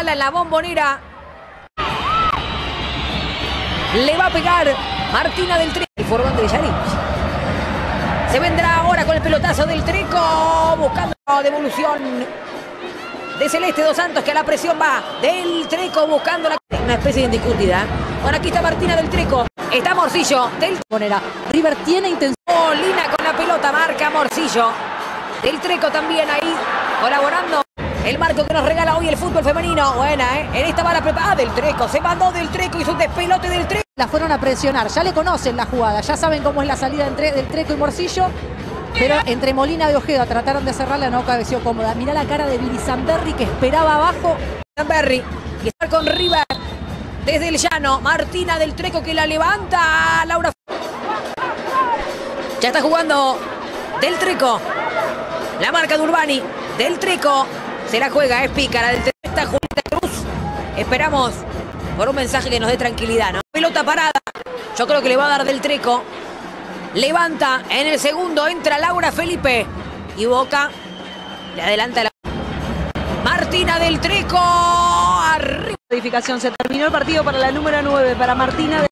en la bombonera. Le va a pegar Martina del Treco. El forgón de Se vendrá ahora con el pelotazo del Treco. Buscando devolución de Celeste Dos Santos que a la presión va del Treco buscando la... una especie de indiscutida. Bueno, aquí está Martina del Treco. Está Morcillo del Monera. River tiene intención. Lina con la pelota, marca Morcillo. Del Treco también ahí colaborando. El marco que nos regala hoy el fútbol femenino. Buena, ¿eh? En esta bala preparada del Treco. Se mandó del Treco, hizo un despelote del Treco. La fueron a presionar. Ya le conocen la jugada. Ya saben cómo es la salida entre, del Treco y Morcillo. Pero entre Molina y Ojeda trataron de cerrarla, no cabeció cómoda. Mirá la cara de Billy Zamberri que esperaba abajo. Zamberri y está con River desde el llano. Martina del Treco que la levanta. Laura. Ya está jugando del Treco. La marca de Urbani. Del Treco. Se la juega, es pícara. Del está Julieta Cruz. Esperamos por un mensaje que nos dé tranquilidad, ¿no? Pelota parada. Yo creo que le va a dar del Treco. Levanta en el segundo. Entra Laura Felipe. Y Boca le adelanta la. Martina del Treco. Arriba. Modificación. Se terminó el partido para la número 9. Para Martina.